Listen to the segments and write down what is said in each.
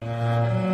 Música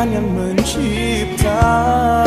janji yang disyukur